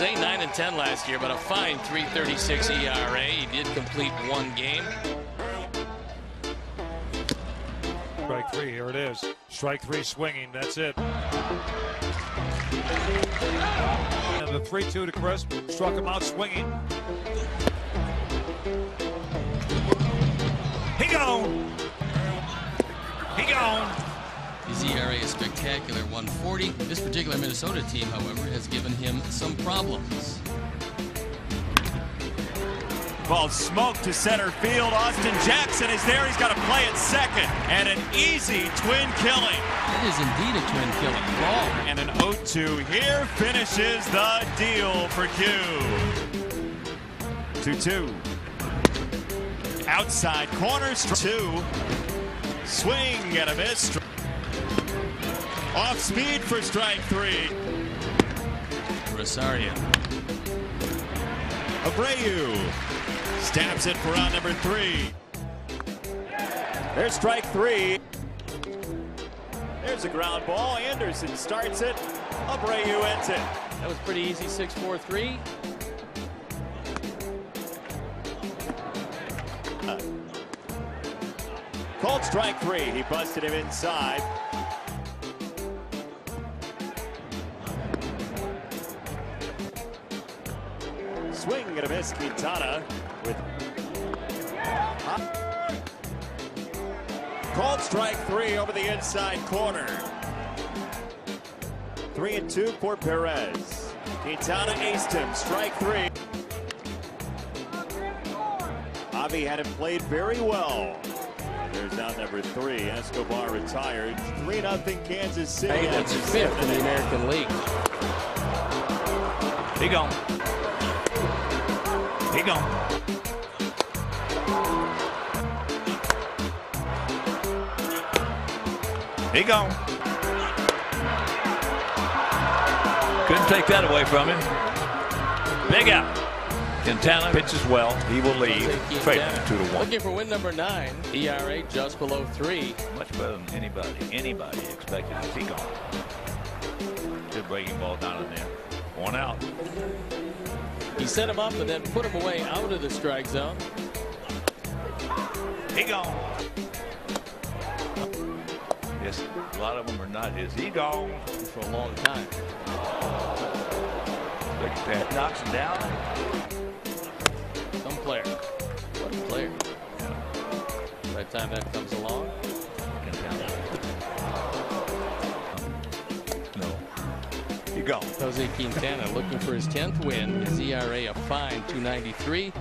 Jose 9 and 10 last year, but a fine 336 ERA. He did complete one game. Strike three, here it is. Strike three swinging, that's it. And the 3 2 to Chris. Struck him out swinging. He gone. He gone. His ERA is spectacular, 140. This particular Minnesota team, however, has given him some problems. Ball smoked to center field. Austin Jackson is there. He's got to play at second. And an easy twin killing. It is indeed a twin killing ball. And an 0-2 here finishes the deal for Q. 2-2. Outside corner, two. Swing and a miss. Off speed for strike three. Rosario. Abreu stabs it for round number three. There's strike three. There's a ground ball. Anderson starts it. Abreu ends it. That was pretty easy, 6-4-3. Called strike three. He busted him inside. Swing and a miss. Quintana with. Called strike three over the inside corner. Three and two for Perez. Quintana aced him. Strike three. Avi had him played very well. There's down number three. Escobar retired. 3 0 Kansas City. Hey, that's fifth in the American League. He gone. He gone. He gone. Couldn't take that away from him. Big out. Quintana pitches well. He will leave. Favorite two to one. Looking for win number nine. ERA just below three. Much better than anybody, anybody expected to see gone. Good breaking ball down in there. One out. He set him up and then put him away out of the strike zone. He gone. Yes, a lot of them are not his. He gone. For a long time. Look at that. Knocks him down. Some player. What a player. By the time that comes along. Jose Quintana looking for his 10th win. His ERA a fine 293.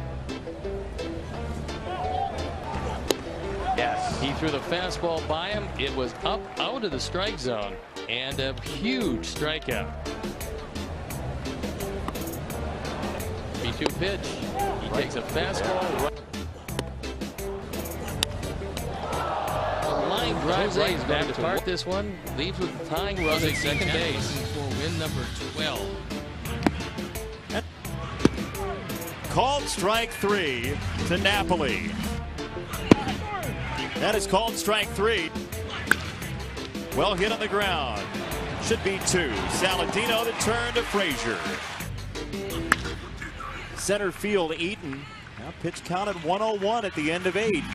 Yes. He threw the fastball by him. It was up out of the strike zone and a huge strikeout. 3-2 pitch. He takes a fastball. Right. A line drive Jose right is back going to to start this one. Leaves with the tying run at second base win number 12. Called strike three to Napoli. That is called strike three. Well hit on the ground. Should be two. Saladino the turn to Frazier. Center field Eaton. Now pitch counted 101 at the end of eight.